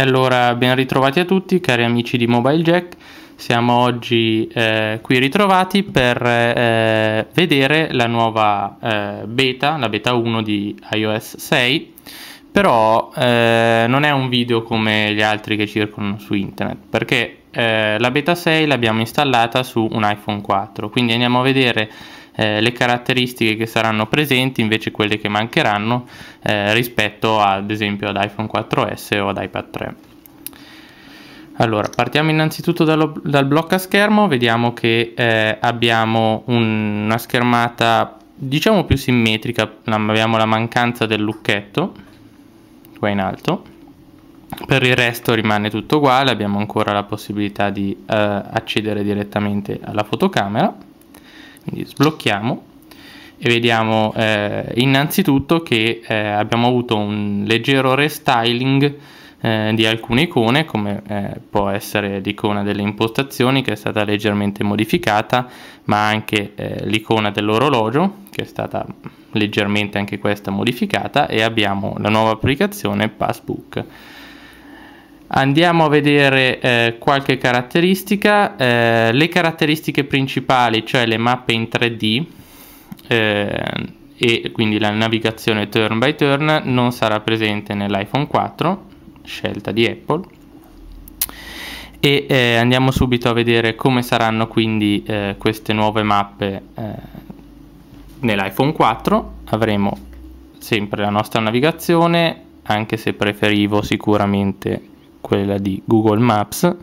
Allora ben ritrovati a tutti cari amici di Mobile Jack, siamo oggi eh, qui ritrovati per eh, vedere la nuova eh, beta, la beta 1 di iOS 6, però eh, non è un video come gli altri che circolano su internet, perché eh, la beta 6 l'abbiamo installata su un iPhone 4, quindi andiamo a vedere eh, le caratteristiche che saranno presenti invece quelle che mancheranno eh, rispetto ad esempio ad iPhone 4S o ad iPad 3. Allora, partiamo innanzitutto dallo, dal blocco a schermo, vediamo che eh, abbiamo un, una schermata diciamo più simmetrica, abbiamo la mancanza del lucchetto qua in alto, per il resto rimane tutto uguale, abbiamo ancora la possibilità di eh, accedere direttamente alla fotocamera quindi sblocchiamo e vediamo eh, innanzitutto che eh, abbiamo avuto un leggero restyling eh, di alcune icone come eh, può essere l'icona delle impostazioni che è stata leggermente modificata ma anche eh, l'icona dell'orologio che è stata leggermente anche questa modificata e abbiamo la nuova applicazione Passbook Andiamo a vedere eh, qualche caratteristica, eh, le caratteristiche principali, cioè le mappe in 3D eh, e quindi la navigazione turn by turn non sarà presente nell'iPhone 4, scelta di Apple. E eh, andiamo subito a vedere come saranno quindi eh, queste nuove mappe eh, nell'iPhone 4. Avremo sempre la nostra navigazione, anche se preferivo sicuramente quella di Google Maps,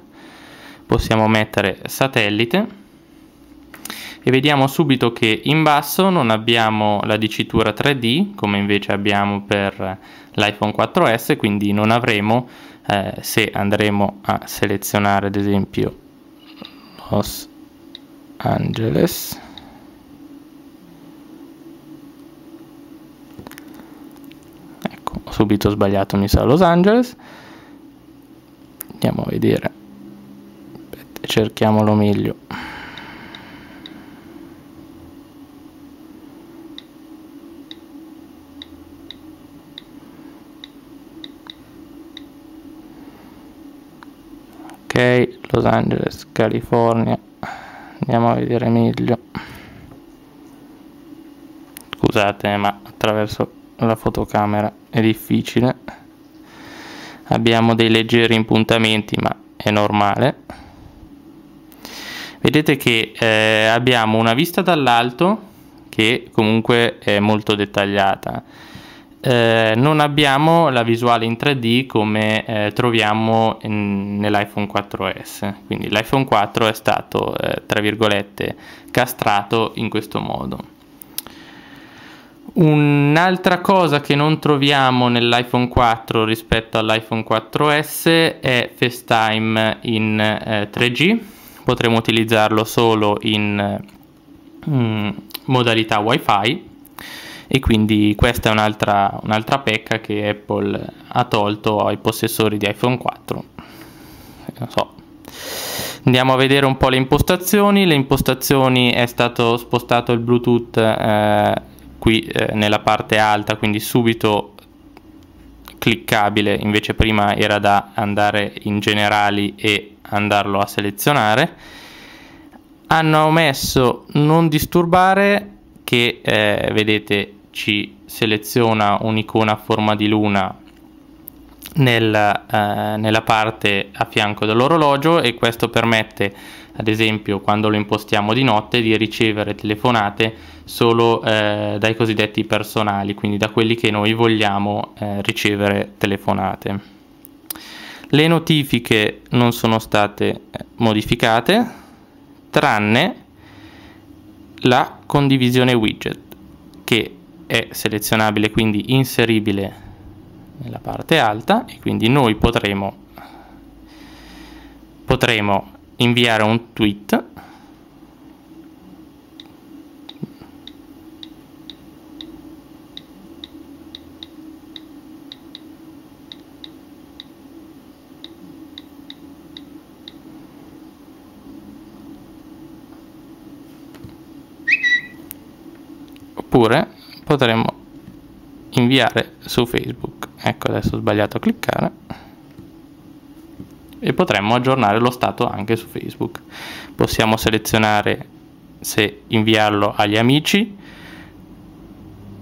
possiamo mettere satellite e vediamo subito che in basso non abbiamo la dicitura 3D come invece abbiamo per l'iPhone 4S, quindi non avremo, eh, se andremo a selezionare ad esempio Los Angeles, ecco, ho subito sbagliato, mi sa Los Angeles, andiamo a vedere Aspetta, cerchiamolo meglio. Ok Los Angeles California. Andiamo a vedere meglio. Scusate ma attraverso la fotocamera è difficile abbiamo dei leggeri impuntamenti ma è normale. Vedete che eh, abbiamo una vista dall'alto che comunque è molto dettagliata. Eh, non abbiamo la visuale in 3D come eh, troviamo nell'iPhone 4S quindi l'iPhone 4 è stato eh, tra virgolette castrato in questo modo Un'altra cosa che non troviamo nell'iPhone 4 rispetto all'iPhone 4S è FaceTime in eh, 3G, potremo utilizzarlo solo in mm, modalità WiFi e quindi questa è un'altra, un'altra pecca che Apple ha tolto ai possessori di iPhone 4. Non so. Andiamo a vedere un po' le impostazioni. Le impostazioni è stato spostato il Bluetooth eh, qui eh, nella parte alta, quindi subito cliccabile, invece prima era da andare in generali e andarlo a selezionare. Hanno messo non disturbare che eh, vedete ci seleziona un'icona a forma di luna nel, eh, nella parte a fianco dell'orologio e questo permette ad esempio quando lo impostiamo di notte di ricevere telefonate solo eh, dai cosiddetti personali quindi da quelli che noi vogliamo eh, ricevere telefonate. Le notifiche non sono state eh, modificate tranne la condivisione widget che è selezionabile quindi inseribile nella parte alta e quindi noi potremo, potremo inviare un tweet. Oppure potremo inviare su Facebook. Ecco adesso ho sbagliato a cliccare e potremmo aggiornare lo stato anche su Facebook. Possiamo selezionare se inviarlo agli amici,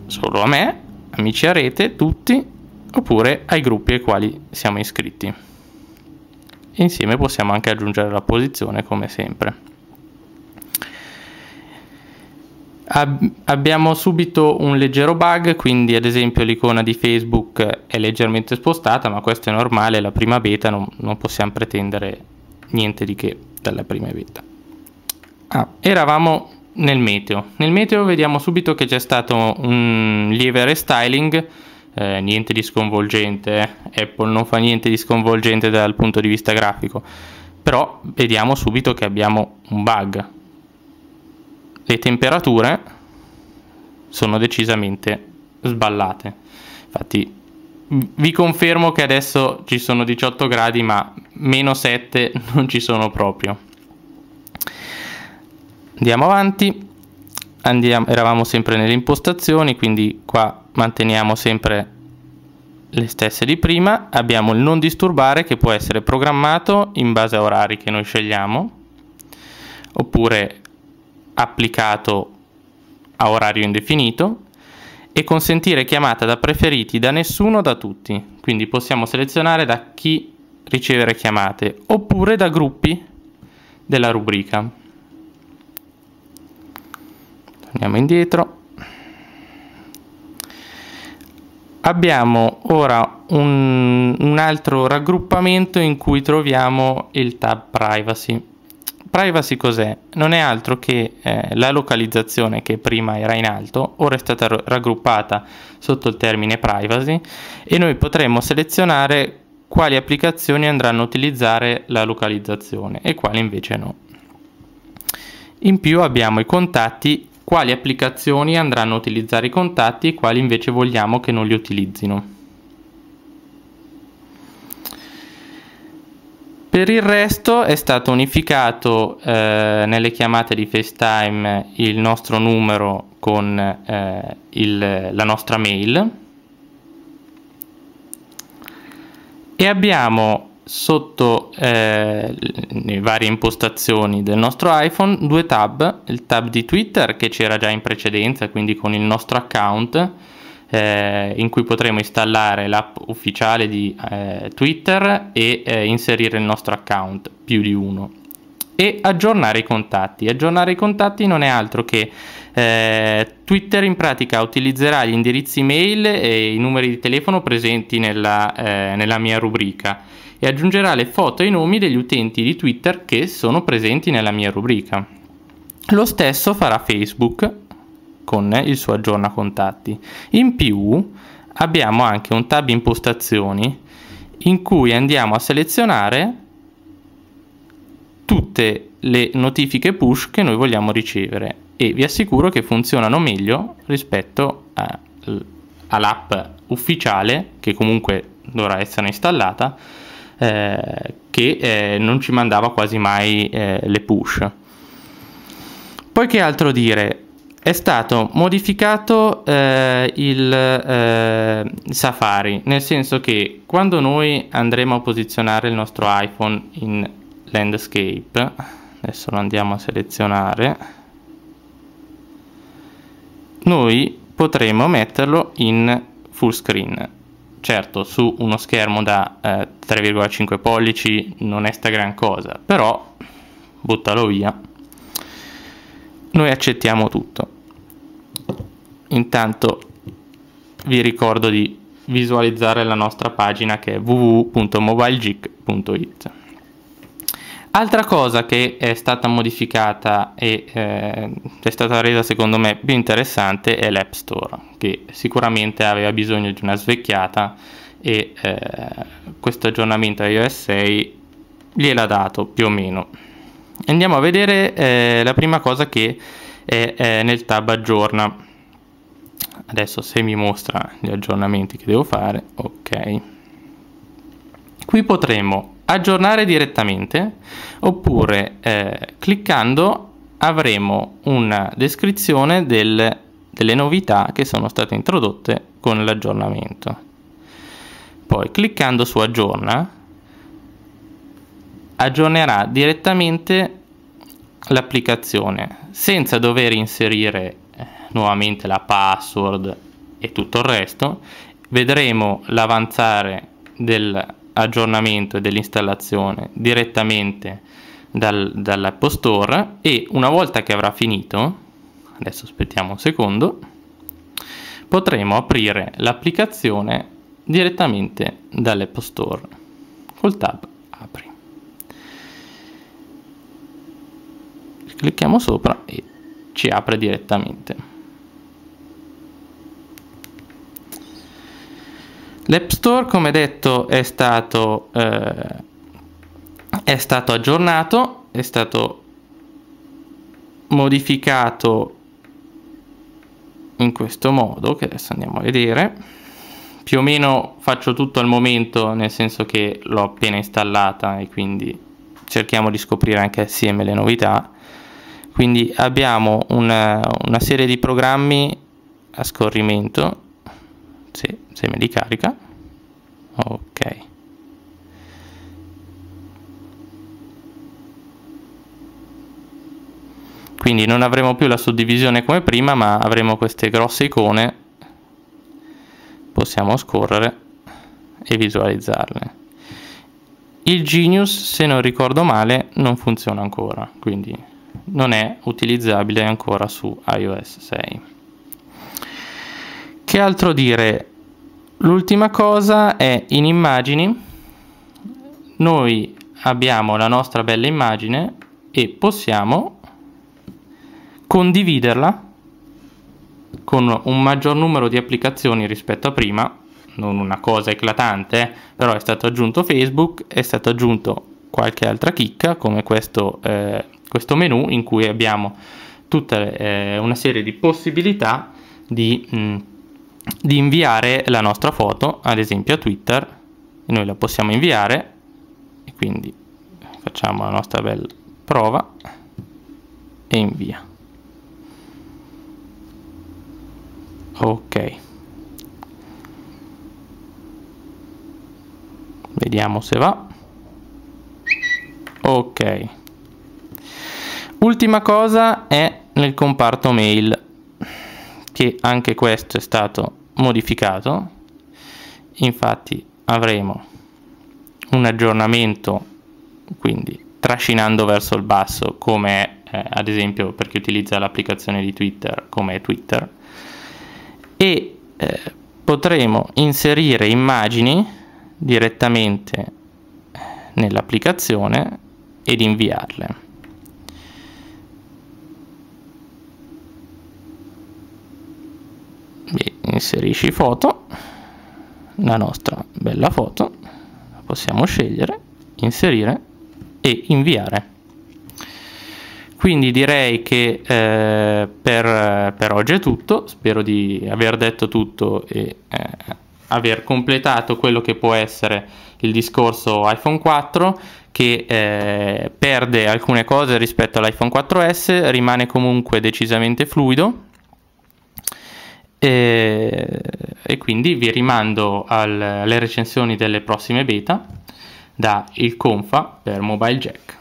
solo a me, amici a rete, tutti, oppure ai gruppi ai quali siamo iscritti. E insieme possiamo anche aggiungere la posizione come sempre. Ab- abbiamo subito un leggero bug, quindi ad esempio l'icona di Facebook è leggermente spostata, ma questo è normale, la prima beta non, non possiamo pretendere niente di che dalla prima beta. Ah, eravamo nel meteo. Nel meteo vediamo subito che c'è stato un lieve restyling, eh, niente di sconvolgente, eh. Apple non fa niente di sconvolgente dal punto di vista grafico, però vediamo subito che abbiamo un bug, le temperature sono decisamente sballate. Infatti vi confermo che adesso ci sono 18 gradi ma meno 7 non ci sono proprio. Andiamo avanti, Andiamo, eravamo sempre nelle impostazioni quindi qua manteniamo sempre le stesse di prima, abbiamo il non disturbare che può essere programmato in base a orari che noi scegliamo oppure applicato a orario indefinito e consentire chiamata da preferiti da nessuno o da tutti. Quindi possiamo selezionare da chi ricevere chiamate oppure da gruppi della rubrica. Andiamo indietro. Abbiamo ora un, un altro raggruppamento in cui troviamo il tab privacy privacy cos'è? Non è altro che eh, la localizzazione che prima era in alto, ora è stata raggruppata sotto il termine privacy e noi potremo selezionare quali applicazioni andranno a utilizzare la localizzazione e quali invece no. In più abbiamo i contatti, quali applicazioni andranno a utilizzare i contatti e quali invece vogliamo che non li utilizzino. Per il resto è stato unificato eh, nelle chiamate di FaceTime il nostro numero con eh, il, la nostra mail. E abbiamo sotto eh, le varie impostazioni del nostro iPhone due tab, il tab di Twitter che c'era già in precedenza, quindi con il nostro account eh, in cui potremo installare l'app ufficiale di eh, Twitter e eh, inserire il nostro account, più di uno. E aggiornare i contatti. Aggiornare i contatti non è altro che eh, Twitter in pratica utilizzerà gli indirizzi mail e i numeri di telefono presenti nella, eh, nella mia rubrica e aggiungerà le foto e i nomi degli utenti di Twitter che sono presenti nella mia rubrica. Lo stesso farà Facebook con il suo aggiorna contatti. In più abbiamo anche un tab impostazioni in cui andiamo a selezionare tutte le notifiche push che noi vogliamo ricevere e vi assicuro che funzionano meglio rispetto all'app ufficiale che comunque dovrà essere installata eh, che eh, non ci mandava quasi mai eh, le push. Poi che altro dire? È stato modificato eh, il eh, Safari, nel senso che quando noi andremo a posizionare il nostro iPhone in landscape, adesso lo andiamo a selezionare, noi potremo metterlo in full screen. Certo, su uno schermo da eh, 3,5 pollici non è sta gran cosa, però buttalo via. Noi accettiamo tutto intanto vi ricordo di visualizzare la nostra pagina che è www.mobilegeek.it Altra cosa che è stata modificata e eh, è stata resa secondo me più interessante è l'App Store, che sicuramente aveva bisogno di una svecchiata e eh, questo aggiornamento iOS 6 gliel'ha dato più o meno. Andiamo a vedere eh, la prima cosa che è, è nel tab aggiorna. Adesso se mi mostra gli aggiornamenti che devo fare ok. Qui potremo aggiornare direttamente oppure eh, cliccando avremo una descrizione del, delle novità che sono state introdotte con l'aggiornamento. Poi cliccando su aggiorna aggiornerà direttamente l'applicazione senza dover inserire eh, nuovamente la password e tutto il resto. Vedremo l'avanzare dell'aggiornamento e dell'installazione direttamente dal, dall'App Store e una volta che avrà finito, adesso aspettiamo un secondo, potremo aprire l'applicazione direttamente dall'App Store col tab Clicchiamo sopra e ci apre direttamente. L'App Store, come detto, è stato, eh, è stato aggiornato, è stato modificato in questo modo, che adesso andiamo a vedere. Più o meno faccio tutto al momento, nel senso che l'ho appena installata e quindi cerchiamo di scoprire anche assieme le novità. Quindi abbiamo una, una serie di programmi a scorrimento. Sì, se me li carica. Ok. Quindi non avremo più la suddivisione come prima ma avremo queste grosse icone. Possiamo scorrere e visualizzarle. Il Genius se non ricordo male non funziona ancora quindi non è utilizzabile ancora su iOS 6 che altro dire? L'ultima cosa è in immagini. Noi abbiamo la nostra bella immagine e possiamo condividerla con un maggior numero di applicazioni rispetto a prima, non una cosa eclatante, eh, però è stato aggiunto Facebook, è stato aggiunto qualche altra chicca come questo, eh, questo menu in cui abbiamo tutta eh, una serie di possibilità di mh, mm, di inviare la nostra foto, ad esempio a Twitter, e noi la possiamo inviare, e quindi facciamo la nostra bella prova e invia. Ok. Vediamo se va. Ok. Ultima cosa è nel comparto mail che anche questo è stato modificato. Infatti avremo un aggiornamento quindi trascinando verso il basso come eh, ad esempio per chi utilizza l'applicazione di Twitter come Twitter. E eh, potremo inserire immagini direttamente nell'applicazione ed inviarle inserisci foto la nostra bella foto possiamo scegliere inserire e inviare. Quindi direi che eh, per, per, oggi è tutto. Spero di aver detto tutto e eh, aver completato quello che può essere il discorso iPhone 4 che eh, perde alcune cose rispetto all'iPhone 4S rimane comunque decisamente fluido e, e quindi vi rimando al, alle recensioni delle prossime beta da il Confa per Mobile Jack.